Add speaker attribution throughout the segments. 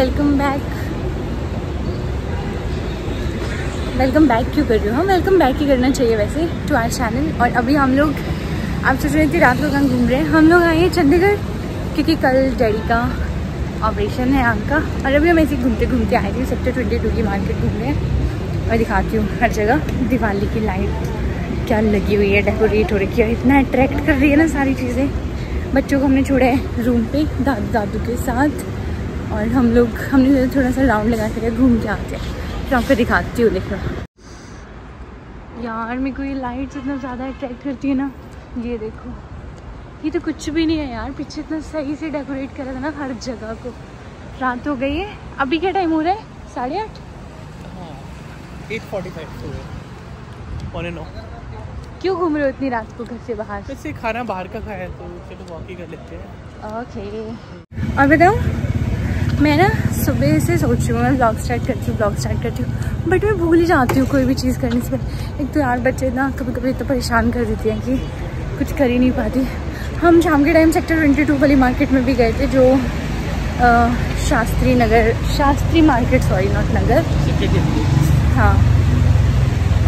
Speaker 1: Welcome back welcome back क्यों कर रही हूँ? हम वेलकम बैक ही करना चाहिए वैसे टू आर चैनल और अभी हम लोग, आप सोच रहे थे रात को कहाँ घूम रहे हैं? हम लोग आए हैं चंडीगढ़, क्योंकि कल डैडी का ऑपरेशन है आँख का। और अभी हम ऐसे घूमते घूमते आए थे सेक्टर ट्वेंटी टू की मार्केट घूम रहे हैं और दिखाती हूँ हर जगह, दिवाली की लाइट क्या लगी हुई है डेकोरेट हो रखी है। इतना अट्रैक्ट कर रही है ना सारी चीज़ें। बच्चों को हमने छोड़ा है रूम पे दादू दादू के साथ। और हम लोग हमने थोड़ा सा राउंड लगा के घूम के आते हैं। फिर आपको दिखाती हूँ देखो। यार मेरे को ये लाइट्स इतना ज़्यादा अट्रैक्ट करती है ना ये देखो। ये तो कुछ भी नहीं है यार पीछे इतना सही से डेकोरेट करा था ना हर जगह को। रात हो गई है। अभी क्या टाइम हो रहा है? साढ़े आठ?
Speaker 2: एट फोर्टी फाइव
Speaker 1: क्यों घूम रहे हो इतनी रात को घर से बाहर?
Speaker 2: वैसे खाना बाहर का खाया है तो चलो वॉक ही कर लेते हैं।
Speaker 1: ओके और बताऊँ मैं ना सुबह से सोच रही हूँ मैं ब्लॉग स्टार्ट करती हूँ ब्लॉग स्टार्ट करती हूँ बट मैं भूल ही जाती हूँ कोई भी चीज़ करने से एक तो यार बच्चे ना कभी कभी इतना परेशान कर देते हैं कि कुछ कर ही नहीं पाती। हम शाम के टाइम सेक्टर ट्वेंटी टू वाली मार्केट में भी गए थे जो अ, Shastri Nagar Shastri market sorry not Nagar. हाँ।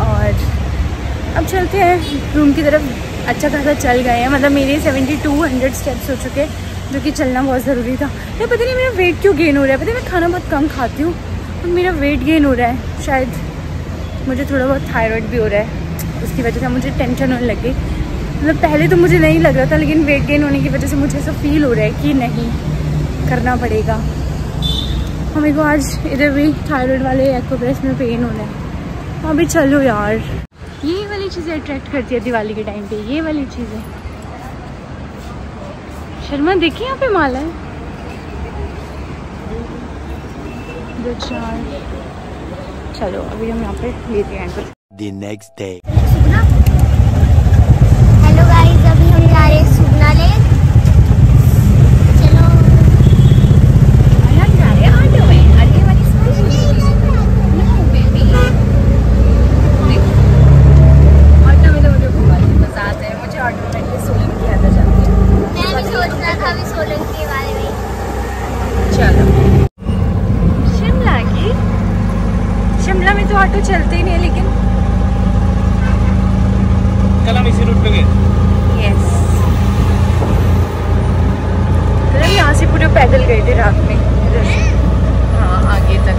Speaker 1: और अब चलते हैं रूम की तरफ़ अच्छा खासा चल गए हैं मतलब मेरे सेवेंटी टू हंड्रेड स्टेप्स हो चुके हैं। जो कि चलना बहुत ज़रूरी था। नहीं पता नहीं मेरा वेट क्यों गेन हो रहा है? पता मैं खाना बहुत कम खाती हूँ, और मेरा वेट गेन हो रहा है। शायद मुझे थोड़ा बहुत थायराइड भी हो रहा है। उसकी वजह से मुझे टेंशन होने लग मतलब पहले तो मुझे नहीं लग रहा था, लेकिन वेट गेन होने की वजह से मुझे ऐसा फील हो रहा है कि नहीं, करना पड़ेगा। हमें को आज इधर भी थायराइड वाले एक्ोप्रेस में पेन हो होना। है अभी चलो यार। ये वाली चीज़ें अट्रैक्ट करती है दिवाली के टाइम पे, ये वाली चीज़ें। शर्मा देखिए यहाँ पे माल? है चलो अभी हम यहाँ पे लेते हैं। कुछ
Speaker 3: the next day.
Speaker 4: Hello guys अभी हम जा रहे हैं सुगना लेक चलो
Speaker 1: ऑटो में तो मुझे बहुत मज़ा आता है मुझे ऑटो में के सोलन की याद आ जाती है
Speaker 4: मैं भी सोच रहा था अभी सोलन के बारे में
Speaker 1: चलो शिमला की शिमला में तो ऑटो चलते ही नहीं है लेकिन
Speaker 2: कल हम इसी रूट पे गए
Speaker 1: यस फिर हम यहाँ से पूरे पैदल गए थे रात में इधर से हाँ आगे तक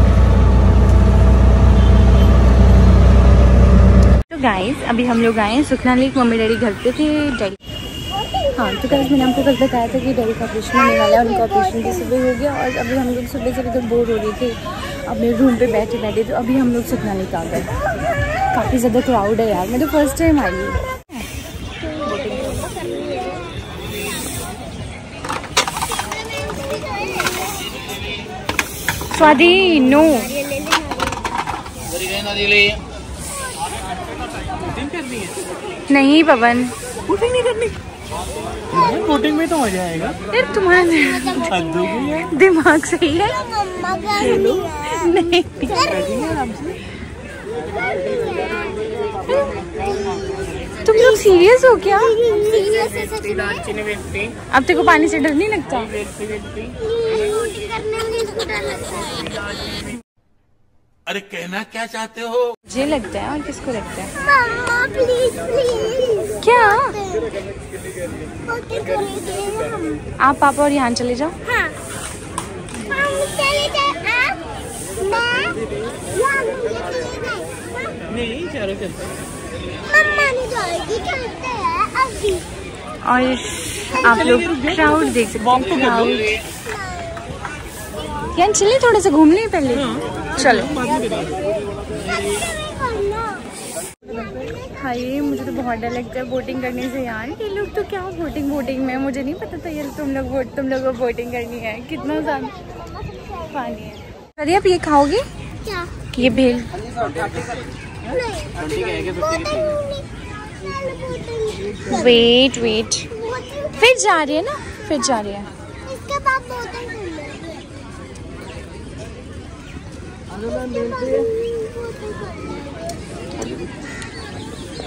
Speaker 1: तो गाइस अभी हम लोग आए हैं। सुखना लेक, मम्मी डैडी घर पे थे, डैडी हाँ तो गाइस मैंने आपको कल बताया था कि डैडी का ऑपरेशन होने वाला है उनका ऑपरेशन भी सुबह हो गया और अभी हम लोग सुबह से इधर बोर हो रहे थे। अपने रूम पे बैठे बैठे तो अभी हम लोग सुखना लेक आ गए। काफ़ी ज़्यादा क्राउड है यार, मैं तो फ़र्स्ट टाइम आई हूँ। स्वादी नो नहीं पवन।
Speaker 2: बोटिंग नहीं करनी। बोटिंग में तो मज़ा आएगा।
Speaker 1: यार तुम्हारा दिमाग सही है? नहीं तुम लोग सीरियस हो क्या? अब तेरे को पानी से डर नहीं लगता
Speaker 4: शूटिंग करने में इसको डर लगता है
Speaker 3: अरे कहना क्या चाहते हो?
Speaker 1: मुझे लगता है और किसको लगता है?
Speaker 4: मम्मा प्लीज़ प्लीज़
Speaker 1: क्या? आप पापा और यहाँ चले जाओ।
Speaker 4: हाँ। हम चले जाए आप
Speaker 2: नहीं चारों चलते
Speaker 4: मम्मा नहीं जाएगी चलते हैं अभी।
Speaker 1: और आप लोग क्राउड देख सकते
Speaker 2: तो
Speaker 1: हैं क्राउड यार चलिए थोड़ा सा घूम लें पहले। चलो। हाँ ये मुझे तो बहुत डर लगता है बोटिंग करने से यार। ये लोग तो क्या बोटिंग बोटिंग में मुझे नहीं पता था ये तुम लोग बोट तुम लोग को बोटिंग करनी है। कितना ज़्यादा पानी है। अरे आप ये खाओगे?
Speaker 4: क्या?
Speaker 1: ये भेल। वेट वेट फिर जा रही है ना? फिर जा रही है
Speaker 4: इसके बाद बोतल कर लेंगे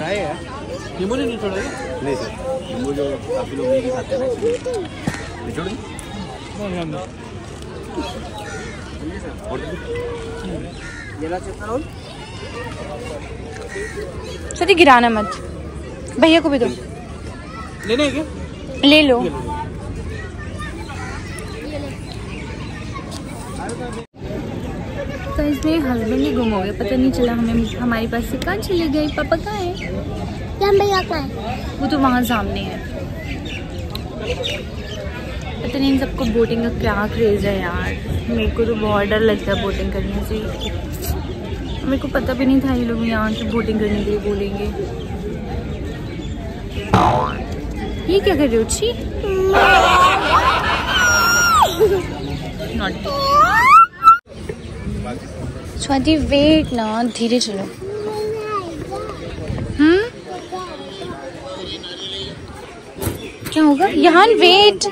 Speaker 2: है? नींबू नहीं
Speaker 3: सर नींबू जो काफ़ी लोग नहीं खाते हैं ना
Speaker 1: सती गिराना मत। भैया को भी दो।
Speaker 2: लेने क्या?
Speaker 1: ले लो। तो इसमें हस्बैंड ही गुम हो गए पता नहीं चला हमें हमारे पास से कहाँ चले गए? पापा कहाँ है?
Speaker 4: है
Speaker 1: वो तो वहाँ सामने है। पता नहीं इन सबको बोटिंग का क्या क्रेज है यार। मेरे को तो बहुत डर लगता है बोटिंग करने से। मेरे को पता भी नहीं था ये लोग यहाँ की बोटिंग करने के लिए बोलेंगे। ये क्या कर रहे हो छी? Naughty. स्वाति वेट ना धीरे चलो हम्म क्या होगा यहाँ वेट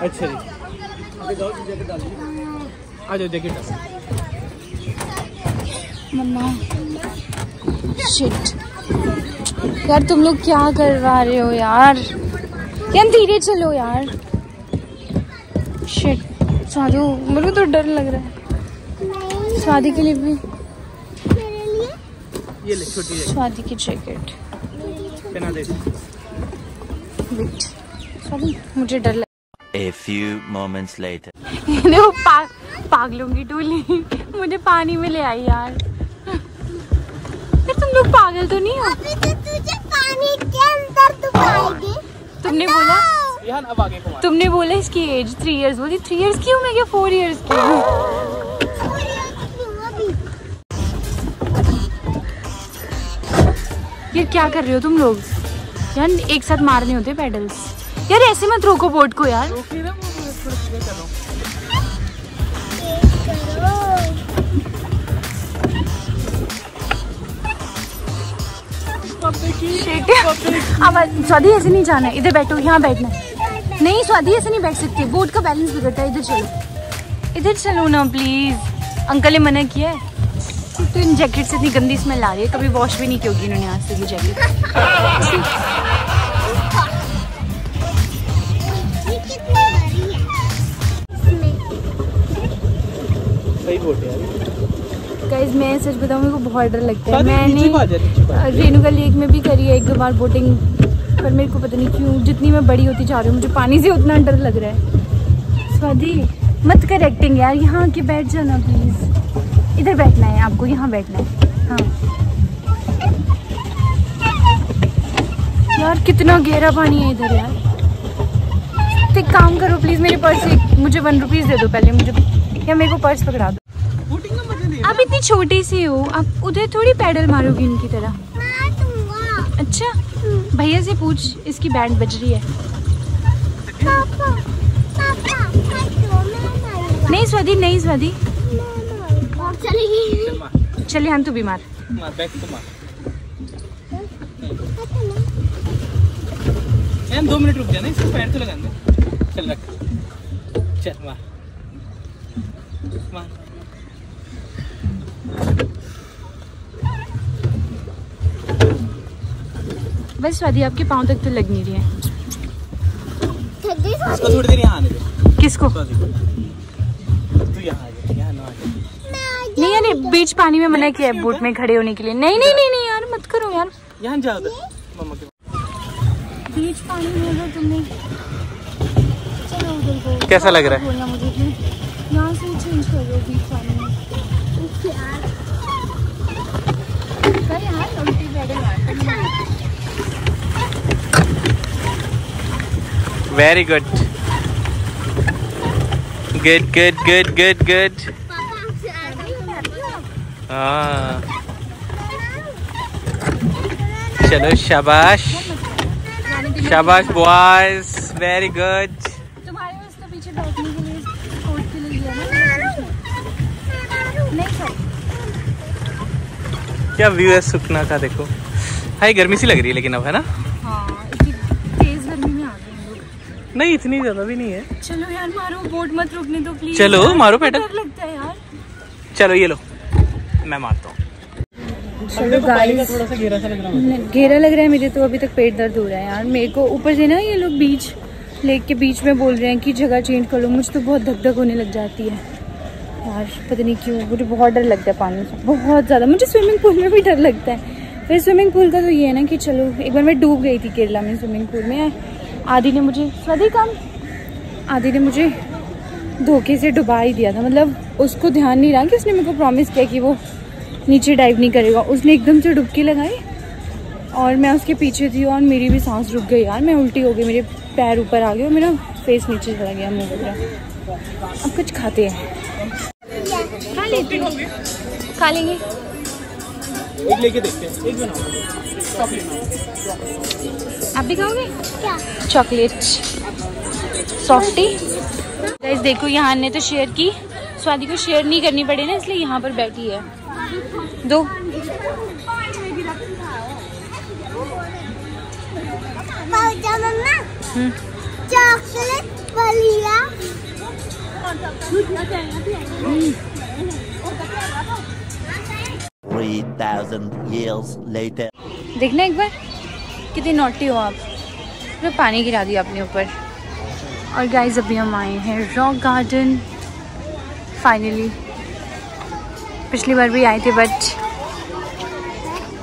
Speaker 2: अच्छा जी आ जाओ जैकेट
Speaker 1: मम्मा शिट यार तुम लोग क्या करवा रहे हो यार यार धीरे चलो यार शिट स्वादु मेरे को तो डर लग रहा है। स्वाति के लिए भी।
Speaker 2: ये ले छोटी जैकेट
Speaker 1: स्वाति की जैकेट
Speaker 2: पहना दे।
Speaker 1: वेट स्वाति मुझे डर लग
Speaker 3: A few moments later.
Speaker 1: देखो पा, पागलों की टोली मुझे पानी में ले आई यार। तुम लोग पागल तो नहीं हो?
Speaker 4: अभी तो तुझे पानी के अंदर डुबाएँगे
Speaker 1: तुमने बोला?
Speaker 2: अब आगे
Speaker 1: तुमने बोला इसकी एज थ्री इयर्स बोली थ्री इयर्स की हूँ मैं क्या? फोर इयर्स की हूँ?
Speaker 4: अभी
Speaker 1: ये क्या कर रहे हो तुम लोग? यार एक साथ मारने होते पेडल्स यार ऐसे मत रोको बोट को यार. अब स्वाति ऐसे नहीं जाना है। इधर बैठो यहाँ बैठना है। नहीं स्वादी ऐसे नहीं बैठ सकते। बोट का बैलेंस बिगड़ता है। इधर चलो। इधर चलो ना प्लीज़ अंकल ने मना किया है। तो इन जैकेट से इतनी गंदी स्मेल आ रही है कभी वॉश भी नहीं की होगी इन्होंने आज तक ये जैकेट
Speaker 4: है
Speaker 2: है।
Speaker 1: गाइज़ मैं सच बताऊँ मेरे को बहुत डर लगता है। मैंने। रेणुका लेक में भी करी है एक दो बार बोटिंग पर मेरे को पता नहीं क्यों जितनी मैं बड़ी होती जा रही हूँ मुझे पानी से उतना डर लग रहा है। स्वाति मत कर एक्टिंग यार यहाँ आके बैठ जाना प्लीज़ इधर बैठना है आपको यहाँ बैठना है। हाँ। यार कितना गहरा पानी है इधर यार। तो एक काम करो प्लीज़ मेरे पर्स से मुझे वन रुपीज़ दे दो पहले मुझे या मेरे को पर्स पकड़ा दो। आप इतनी छोटी सी हो आप उधर थोड़ी पैडल मारोगी इनकी तरह। भैया से पूछ इसकी बैंड बज रही है।
Speaker 4: पापा पापा
Speaker 1: नहीं स्वाति नहीं स्वाति
Speaker 4: मैं
Speaker 2: चल मार
Speaker 1: चले हम तू बीमार
Speaker 2: मार बैक तो मार यार दो मिनट रुक जाना इसको पैर तो लगाने। चल रख। चल मार मार
Speaker 1: बस स्वाति आपके पाँव तक तो लग नहीं रही है।
Speaker 2: इसको थोड़ी देर यहाँ आने दे
Speaker 1: किसको?
Speaker 2: सॉरी तू यहाँ आ जा यहाँ ना आ जा
Speaker 1: नहीं यार बीच पानी में मना किया है बोट में खड़े होने के लिए। नहीं नहीं नहीं नहीं यार मत करो यार।
Speaker 2: यहाँ जाओ मम्मा के
Speaker 1: बीच पानी में तुमने चलो उधर
Speaker 2: कैसा लग रहा है? Very good good good good good good हाँ चलो शाबाश। शाबाश बॉयज़ वेरी गुड क्या व्यू है सुखना का देखो। हाई गर्मी सी लग रही है लेकिन अब है ना?
Speaker 1: हाँ इतनी तेज गर्मी में आ गए हम लोग
Speaker 2: नहीं इतनी ज़्यादा भी नहीं है।
Speaker 1: चलो यार मारो बोट मत रुकने दो प्लीज़
Speaker 2: चलो, मारो।
Speaker 1: डर लगता है यार।
Speaker 2: चलो ये लो। मैं मारता हूँ।
Speaker 1: चलो गाइस
Speaker 2: थोड़ा सा घेरा सा लग रहा
Speaker 1: घेरा लग रहा है मेरे तो अभी तक पेट दर्द हो रहा है यार। मेरे को ऊपर से ना ये लोग बीच लेक के बीच में बोल रहे हैं कि जगह चेंज कर लो। मुझे तो बहुत धक धक होने लग जाती है। यार पता नहीं क्यों मुझे बहुत डर लगता है पानी से। बहुत ज़्यादा। मुझे स्विमिंग पूल में भी डर लगता है। फिर स्विमिंग पूल का तो ये है ना कि चलो एक बार मैं डूब गई थी केरला में स्विमिंग पूल में। आदि ने मुझे सदी कम। आदि ने मुझे धोखे से डुबा ही दिया था। मतलब उसको ध्यान नहीं रहा कि उसने मेरे को प्रॉमिस किया कि वो नीचे डाइव नहीं करेगा। उसने एकदम से डुबकी लगाई और मैं उसके पीछे थी और मेरी भी सांस रुक गई यार। मैं उल्टी हो गई, मेरे पैर ऊपर आ गए और मेरा फेस नीचे चला गया मुँह वगैरह। अब कुछ खाते हैं। खा लेते खा लेंगे।
Speaker 2: एक लेके देखते हैं। एक बनाओ।
Speaker 1: आप भी खाओगे?
Speaker 4: क्या?
Speaker 1: चॉकलेट। सॉफ्टी गाइस देखो यहाँ ने तो शेयर की। स्वादी को शेयर नहीं करनी पड़ी ना इसलिए यहाँ पर बैठी है। दो। हम्म,
Speaker 4: चॉकलेट
Speaker 3: 3,000 years later.
Speaker 1: देखना एक बार। कितनी नोटी हो आप। पूरा पानी गिरा दिया अपने ऊपर। और गाइस अभी हम आए हैं रॉक गार्डन फाइनली पिछली बार भी आए थे बट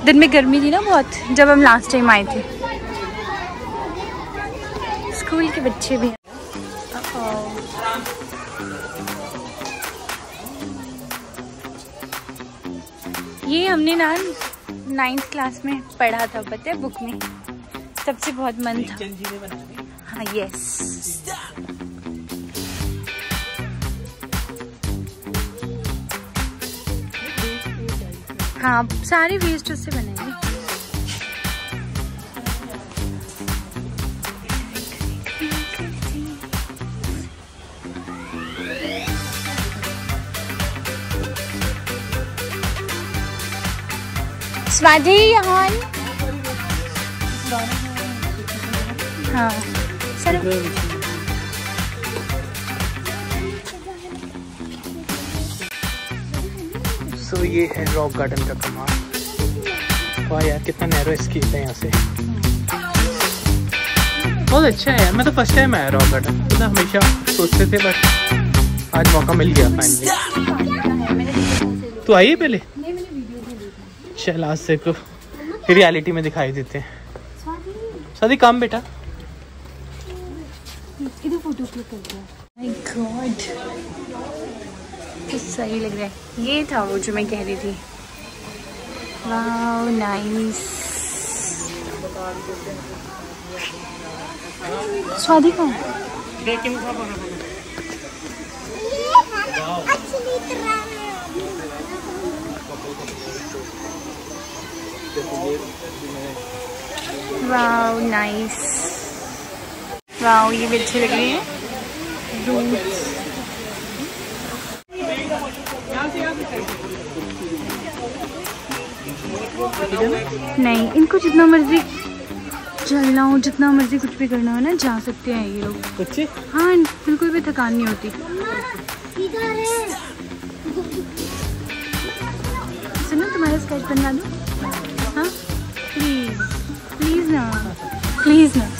Speaker 1: दिन में गर्मी थी ना बहुत, जब हम लास्ट टाइम आए थे। स्कूल के बच्चे भी। ये हमने ना नाइन्थ क्लास में पढ़ा था, पता है बुक में। तब से बहुत मन था। हाँ यस हाँ सारे वेस्ट उससे बनाएँगे स्वादी यहाँ हाँ। सर।
Speaker 2: सो ये है रॉक गार्डन का कमाल। वाह यार, कितना नैरो स्कीप है यहाँ से। बहुत अच्छा है यार, मैं तो फ़र्स्ट टाइम आया रॉक गार्डन मतलब हमेशा सोचते थे बट आज मौका मिल गया फाइनली तो है पहले? चल, आज से को रियलिटी में दिखाई देते हैं। शादी काम बेटा।
Speaker 1: माय गॉड सही लग रहा है। ये था वो जो मैं कह रही थी। वाओ नाइस
Speaker 4: है असली तरह
Speaker 1: वाओ नाइस वाओ ये भी अच्छी लग रही है। नहीं इनको जितना मर्ज़ी चलना हो जितना मर्ज़ी कुछ भी करना हो ना जा सकते हैं ये लोग।
Speaker 2: बच्चे?
Speaker 1: हाँ बिल्कुल भी थकान नहीं होती। सुनो तुम्हारा स्केच बनवा दो। हाँ? प्लीज़ प्लीज़ ना। प्लीज़ ना।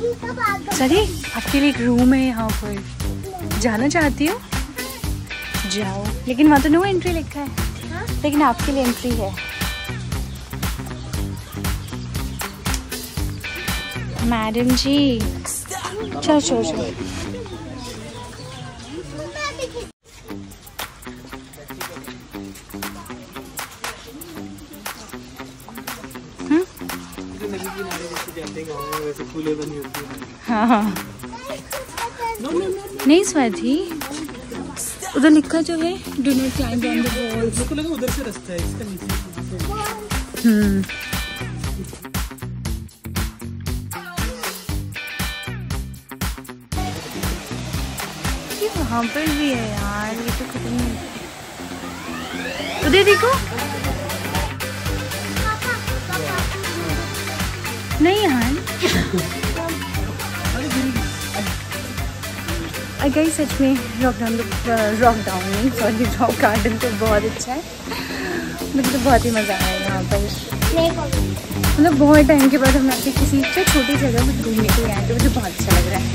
Speaker 4: ठीक है बात
Speaker 1: स्वादी आपके लिए एक रूम है यहाँ पर। जाना चाहती हो? जाओ। लेकिन वहाँ तो नो एंट्री लिखा है। हा? लेकिन आपके लिए एंट्री है। मैडम जी। चलो चलो चलो।
Speaker 2: वैसे फूले बनी होती है
Speaker 1: नहीं स्वाति उधर लिखा जो है do not climb on the walls
Speaker 2: मेरे को लगा उधर से रास्ता है इसका नीचे
Speaker 1: हम्म। वहाँ पर भी है यार ये तो खत्म नहीं उधर देखो। नहीं यार गई सच में रॉक डाउन रॉक डाउन नहीं सॉरी रॉक गार्डन तो बहुत अच्छा है। मुझे तो बहुत ही मज़ा आया यहाँ पर। मतलब बहुत टाइम के बाद हम ऐसे किसी से छोटी जगह पर घूमने के लिए आए तो मुझे बहुत अच्छा लग रहा है।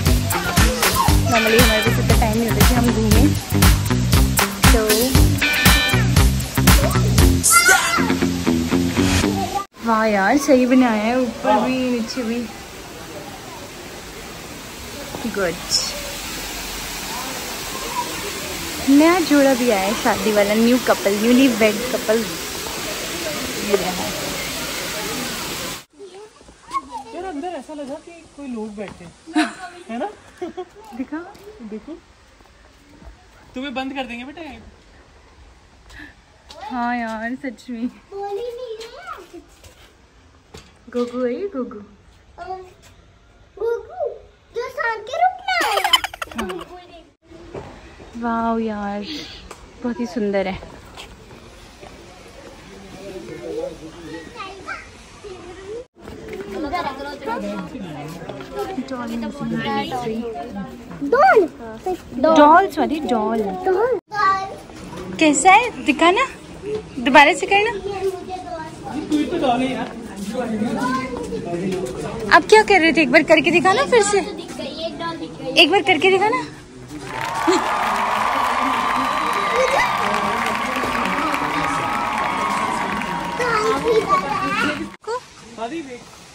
Speaker 1: नॉर्मली हमारे पास इतना टाइम नहीं होता कि हम घूमें। वाह यार सही बनाया है ऊपर भी नीचे भी गुड नया जोड़ा भी आया है शादी वाला new couple newly wed couple ये रहा
Speaker 2: यार अंदर ऐसा लगा कि कोई लोग बैठे हैं। है ना
Speaker 1: दिखा
Speaker 2: देखो तुम्हें बंद कर देंगे बेटा
Speaker 1: हाँ यार सच में गोगू है ये गोगू
Speaker 4: जो शाम के रुकना
Speaker 1: वाह यार, बहुत ही सुंदर है।
Speaker 4: डॉल
Speaker 1: डॉल सॉरी डॉल कैसा है? दिखा ना दोबारा से करना? आप क्या कर रहे थे? एक बार करके दिखाना फिर से।
Speaker 4: एक
Speaker 1: बार करके दिखाना।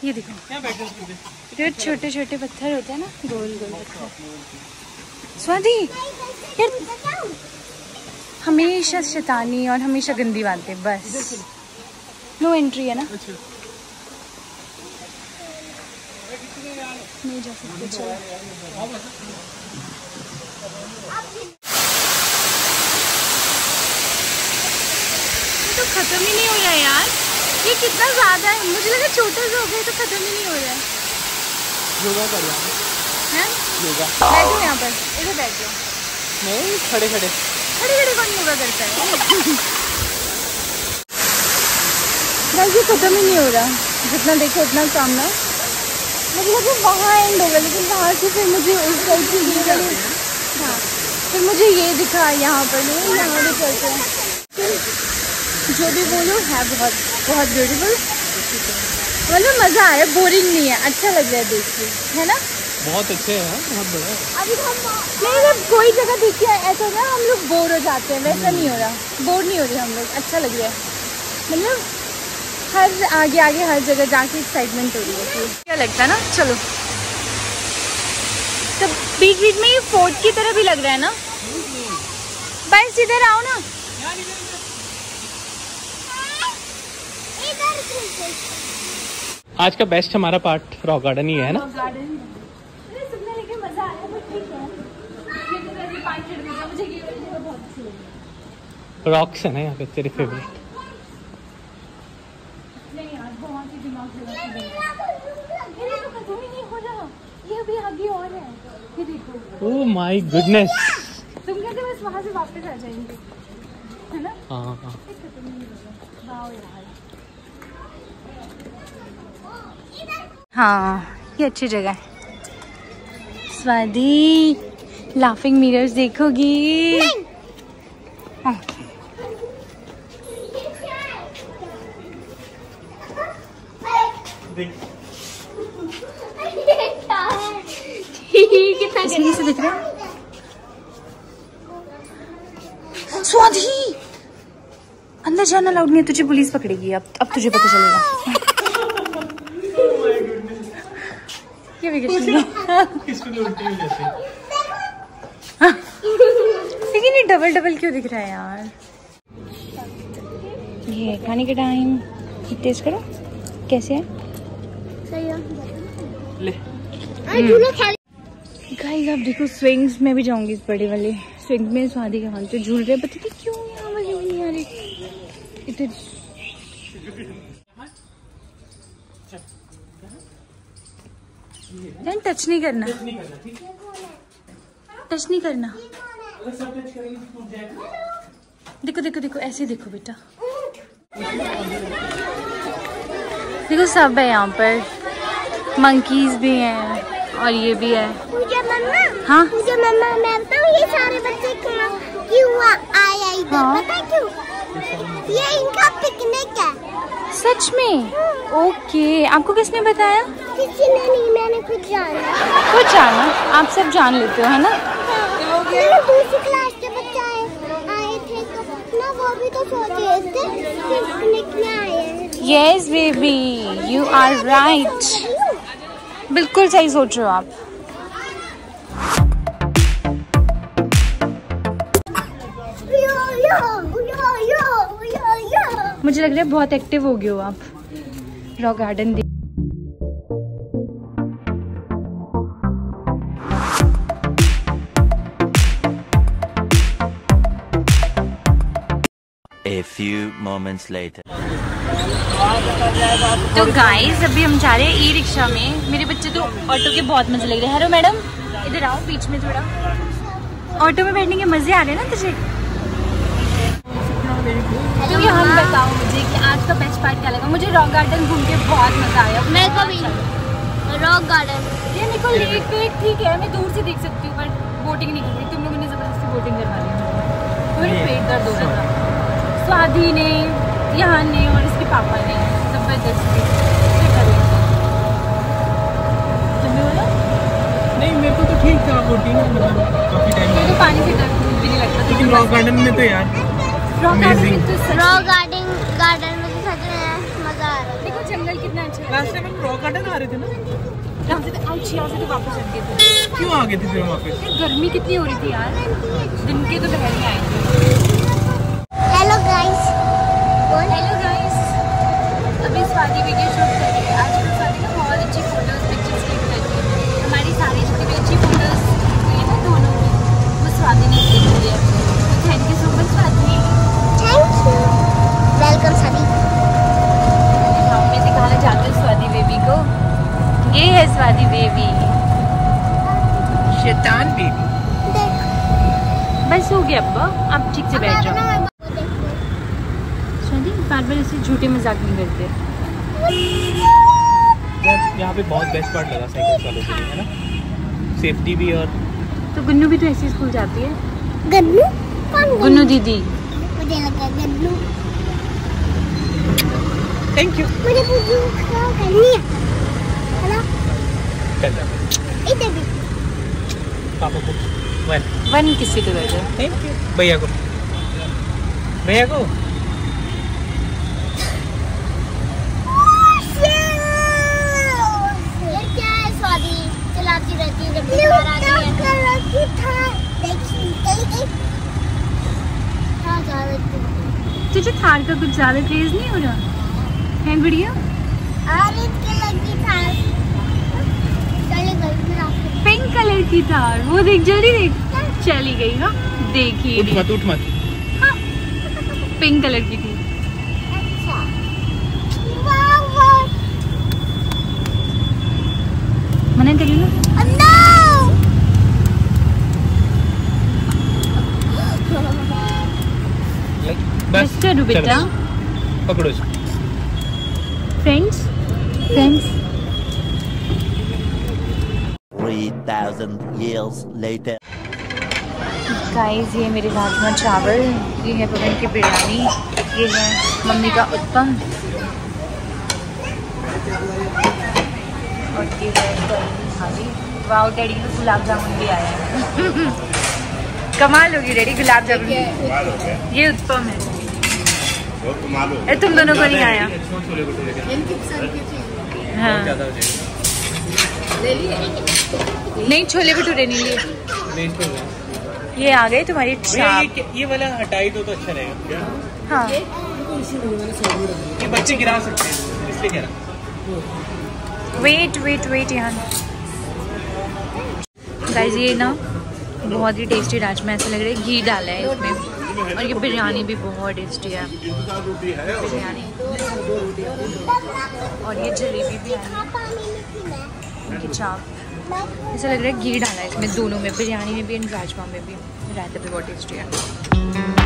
Speaker 1: ये देखो। छोटे छोटे पत्थर होते हैं ना गोल गोल स्वादी हमेशा शैतानी और हमेशा गंदी बातें, बस। नो एंट्री है ना? नहीं जा सकते चलो। तो खत्म ही नहीं हो रहा है यार। ये कितना ज़्यादा है। मुझे लगा छोटा सा हो गया तो खत्म ही नहीं हो रहा है।
Speaker 2: योगा कर यार
Speaker 1: हैं?
Speaker 2: योगा।
Speaker 1: बैठो यहाँ पर। इधर बैठ जाओ।
Speaker 2: नहीं खड़े खड़े।
Speaker 1: खड़े खड़े कौन योगा करता है? बस ये खत्म ही नहीं हो रहा। जितना देखो उतना सामना। मुझे लगा वहाँ एंड होगा लेकिन वहाँ से फिर मुझे उस साइड से ये वाली हाँ फिर मुझे ये दिखा यहाँ पर नहीं यहाँ भी चलते हैं। जो भी बोलो है बहुत बहुत ब्यूटीफुल मतलब मज़ा आया बोरिंग नहीं है अच्छा लग रहा है देख के है ना?
Speaker 2: बहुत अच्छे हैं हाँ, बहुत बड़ा
Speaker 1: अभी हम नहीं जब कोई जगह देखिए ऐसा ना हम लोग बोर हो जाते हैं वैसा नहीं हो रहा बोर नहीं हो रहे हम लोग अच्छा लग रहा है। मतलब हर आगे आगे हर जगह जाके एक्साइटमेंट हो रही है क्या लगता है ना? चलो। तो बीच बीच में ये फोर्ट की तरह भी लग रहा है ना? बस इधर आओ ना।
Speaker 2: आज का बेस्ट हमारा पार्ट रॉक गार्डन ही है ना? रॉक्स है ना यहाँ पे तेरे फेवरेट
Speaker 1: ये अभी आगे और है ये देखो।
Speaker 2: ओ माय गुडनेस
Speaker 1: तुम कहते बस वहाँ से वापस आ जाएँगे है ना?
Speaker 2: हाँ हाँ
Speaker 1: वाओ हाँ ये अच्छी जगह है। स्वादी लाफिंग मिरर्स देखोगी हाँ,
Speaker 4: कितना
Speaker 1: इसमें से दिख रहा है स्वादी अंदर जाना अलाउड नहीं है तुझे पुलिस पकड़ेगी अब अब तुझे पता चलेगा। ये भी कुछ नहीं
Speaker 2: इसको तो उल्टी हो जाती है।
Speaker 1: लेकिन ये डबल डबल क्यों दिख रहा है यार? ये खाने के टाइम टेस्ट करो। कैसे है?
Speaker 4: सही है।
Speaker 2: ले।
Speaker 4: अरे झूला खेल
Speaker 1: गाइस आप देखो स्विंग्स में भी जाऊँगी इस बड़े वाले। स्विंग में स्वादी के पे झूल रहे पता नहीं क्यों रहे नहीं टच नहीं करना
Speaker 2: नहीं करना
Speaker 1: टच नहीं करना
Speaker 2: अगर सब टच करेंगे तो टूट जाएगा।
Speaker 1: देखो देखो देखो ऐसे देखो बेटा। देखो सब है यहाँ पर। मंकीज भी हैं और ये भी है।
Speaker 4: मुझे मम्मा
Speaker 1: हाँ?
Speaker 4: मुझे मम्मा मैं बताऊँ ये सारे बच्चे क्यों आ- आए इधर?
Speaker 1: हाँ।
Speaker 4: पता क्यों? ये इनका पिकनिक है।
Speaker 1: सच में? ओके आपको किसने बताया?
Speaker 4: किसी ने नहीं मैंने कुछ जाना।
Speaker 1: कुछ जाना? आप सब जान लेते हो है ना?
Speaker 4: मेरे दूसरी क्लास के बच्चे आए थे तो ना वो भी तो सोच रहे थे पिकनिक में आए
Speaker 1: yes baby you are right बिल्कुल सही सोच रहे हो आप। मुझे लग रहा है बहुत एक्टिव हो गए हो आप। रॉक गार्डन देख
Speaker 3: A few moments later.
Speaker 1: तो गाइस अभी हम जा रहे हैं ई रिक्शा में। मेरे बच्चे तो ऑटो के बहुत मज़े लग रहे हैं। हेलो मैडम इधर आओ बीच में थोड़ा। ऑटो में बैठने के मज़े आ रहे हैं ना तुझे? तो हम बताओ मुझे कि आज का बेस्ट पार्ट क्या लगा मुझे रॉक गार्डन घूम के बहुत मज़ा आया।
Speaker 4: मेरे को भी। रॉक गार्डन
Speaker 1: ये मेरे को लेक वेक ठीक है मैं दूर से देख सकती हूँ पर बोटिंग नहीं कर रही तुम लोगों ने ज़बरदस्ती बोटिंग करवा ली तो मेरे पेट दर्द हो रहा था। स्वाति ने यहाँ ने और इसके पापा ने ज़बरदस्ती
Speaker 2: नहीं मेरे को तो ठीक था बोटिंग मतलब काफ़ी टाइम
Speaker 1: मेरे को पानी से डर भी नहीं लगता
Speaker 2: लेकिन रॉक गार्डन में तो यार
Speaker 1: रॉक गार्डन. तो सच
Speaker 4: रॉक गार्डन गार्डन में तो सच में मज़ा आ रहा है।
Speaker 1: देखो जंगल कितना अच्छा है।
Speaker 2: लास्ट टाइम हम रॉक गार्डन आ रहे थे ना?
Speaker 1: यहाँ से तो से तो वापस हट गए थे।
Speaker 2: क्यों आ गए थे फिर वापस?
Speaker 1: गर्मी कितनी हो रही थी यार। दिन के तो दोपहर में आए थे।
Speaker 4: हेलो गाइस
Speaker 1: हेलो गाइस अभी स्वाति वीडियो शूट कर रही है। आजकल स्वाति ना बहुत अच्छी फ़ोटोज़ पिक्चर्स क्लिक करती है। हमारी सारी जितनी भी अच्छी फ़ोटोज़ हुई है ना दोनों की वो स्वाति ने क्लिक की है। Thank you so much Swati
Speaker 4: welcome सभी।
Speaker 1: हाँ मैं दिखाना चाहती हूँ स्वाति बेबी को। ये है स्वाति बेबी
Speaker 2: शैतान बेबी
Speaker 1: बस हो गया अब्बा। आप ठीक से बैठ जाओ।
Speaker 4: जाओ
Speaker 1: बार बार ऐसे झूठे मज़ाक नहीं करते।
Speaker 2: यहाँ पे बहुत बेस्ट पार्ट लगा साइकिल वालों के लिए है ना? सेफ्टी भी और
Speaker 1: तो गुन्नू भी तो ऐसे स्कूल जाती है।
Speaker 4: गन्नू? कौन
Speaker 1: गुन्नू
Speaker 4: गन्नू?
Speaker 1: दीदी।
Speaker 4: मुझे लगा गन्नू।
Speaker 2: थैंक यू
Speaker 4: मुझे करनी है हेलो
Speaker 2: चल
Speaker 4: इधर भी
Speaker 2: पापा को वन
Speaker 1: वन किसी को कर दो
Speaker 2: थैंक यू भैया को भैया को
Speaker 4: है चलाती रहती है जब भी बाहर आती है कलर की था देखी देखी हाँ ज़्यादा
Speaker 1: तुझे थार का कुछ ज़्यादा क्रेज नहीं हो रहा? है गुड़िया? पिंक कलर की थार वो देख जल्दी देख। चली गई हाँ। देखिए
Speaker 2: उठ मत उठ मत।
Speaker 1: पिंक कलर की थी।
Speaker 4: अच्छा।
Speaker 1: मना कर ली ना
Speaker 4: no!
Speaker 1: बेटा
Speaker 2: चलो, पकड़ो इसको
Speaker 1: friends friends
Speaker 3: 3,000 years later.
Speaker 1: Guys ये मेरे राजमा चावल ये है बगन की बिरयानी ये है मम्मी का उत्पम और ये है कढ़ी थाली। डैडी को गुलाब जामुन भी आया है। कमाल होगी डैडी गुलाब जामुन। ये उत्पम है। अरे तुम दोनों को नहीं आया। हाँ। नहीं छोले भटूरे नहीं लिए। ये आ गए तुम्हारी
Speaker 2: ये ये वाला हटाई दो तो अच्छा रहेगा
Speaker 1: हाँ।
Speaker 2: ये बच्चे गिरा सकते हैं इसलिए कह रहा
Speaker 1: वेट वेट वेट यहाँ। गाइस ये ना बहुत ही टेस्टी राजमा ऐसा लग रहा है घी डाला है इसमें। और ये बिरयानी भी बहुत टेस्टी है। बिरयानी। और ये जलेबी भी है। चाप ऐसा लग रहा है घी डाला है इसमें। दोनों में, बिरयानी में भी एंड राजमा में भी। रायता भी बहुत टेस्टी है।